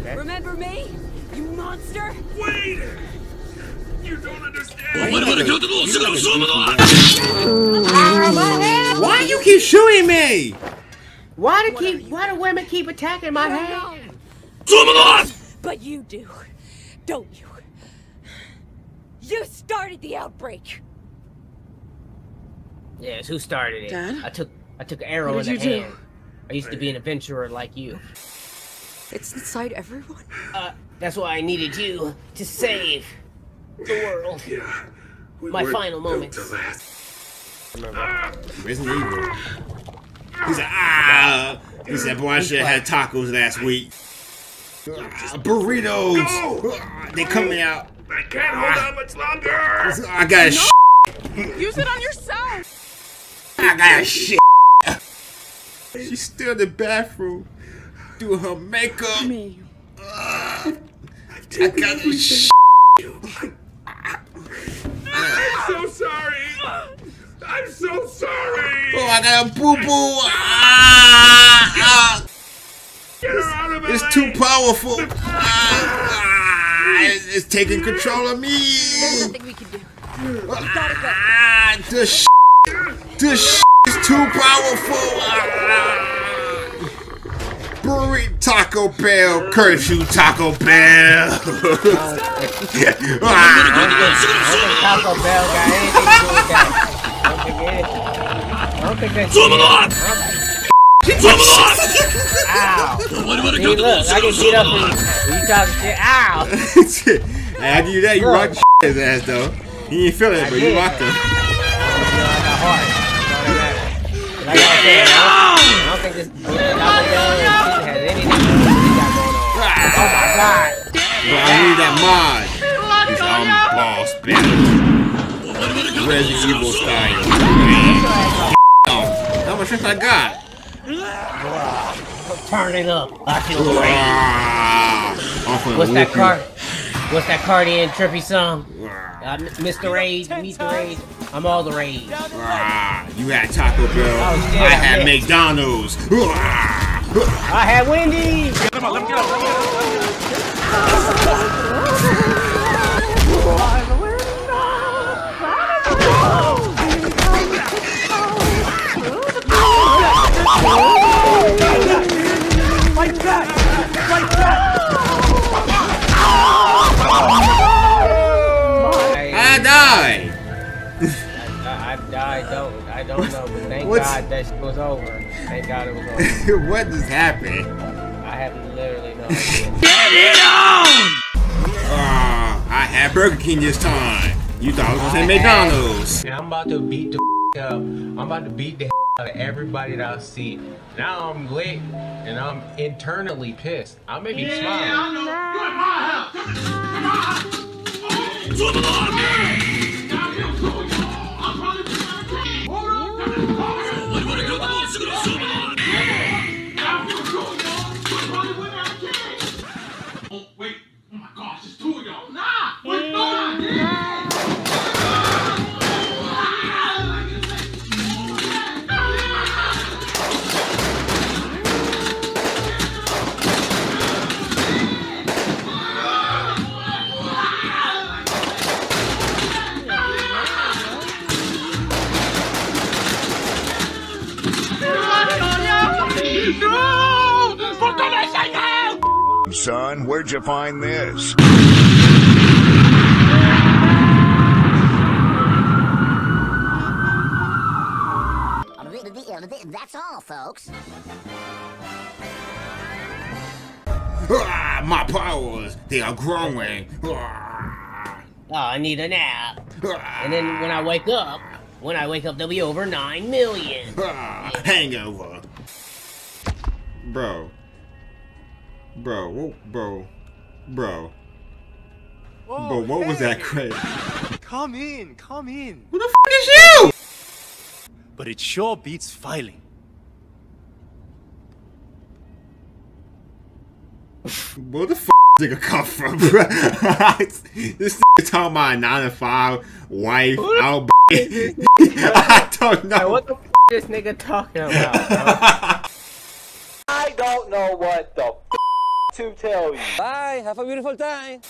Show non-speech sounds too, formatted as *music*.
okay. Remember me? You monster? Wait! You don't understand. Why you keep shooting me? Why do keep? Why do women keep attacking my hand? But you do, don't you? You started the outbreak. Yes, who started it? Dad? I took I took an arrow What in the you do? hand. I used to be an adventurer like you. It's inside everyone. Uh, that's why I needed you to save the world. Yeah. We My weren't final built moments. to last. Resident Evil. He said, ah. He said, boy, I should have had tacos last week. Ah, burritos. Ah, they coming out. I can't hold on much longer. I got a sh- Use it on yourself. I got a shit. She's still in the bathroom doing her makeup. Me. I got a *laughs* sh- I'm so sorry. I'm so sorry. Oh, I got a boo boo. Ah, ah. Get her out of my It's way. too powerful. Ah, ah, it's, it's taking control of me. There's nothing we can do. Ah, the sh- the sh- is too powerful. Ah. Burrito Taco Bell, curse you Taco Bell. Taco Bell got anything to do with that. Don't forget it. I don't think that's. Zoom Ow! See, look, I can get up and you talking shit. Ow! give you that. You rocked his ass though. He ain't feel it, but you rocked him. Oh, like a heart. Like I said, I don't think this on. My I need that mod. He's I'm boss, bitch. Resident Evil style. How much strength I got? Turn it up. I feel great. I'm finna What's that card? What's that Cardian trippy song? Uh, Mr. Rage, meet the rage. I'm all the rage. ah, you had Taco Bell. Oh, I had. McDonald's. I had Wendy's. I, I died. I, I, I don't, I don't know, but thank What's- God that shit was over. Thank God it was over. *laughs* what just happened? I have literally no *laughs* idea. Get it on! Ah, I had Burger King this time. You thought I was gonna say McDonald's. And I'm about to beat the *laughs* up. I'm about to beat the out of everybody that I see. Now I'm lit and I'm internally pissed. I may be smiling. Oh, Son, where'd you find this? That's all, folks. Ah, my powers, they are growing. Ah, Oh, I need a nap. ah, And then when I wake up, when I wake up, there'll be over 9 million. ah, hangover. Bro. Bro, whoa, bro. Bro. Bro, oh, what was that crate? Come in, come in. Who the f is you? But it sure beats filing. Where the f nigga come from, *laughs* bro? *laughs* this nigga talking about a 9 to 5 wife out. *laughs* I don't know. Hey, what the f this nigga talking about, bro? I don't know what the f to tell you. Bye. Have a beautiful time.